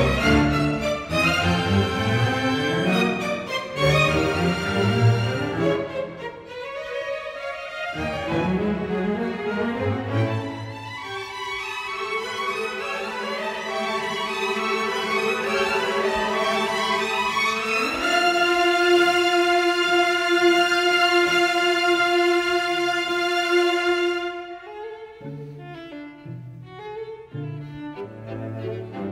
D'hoar an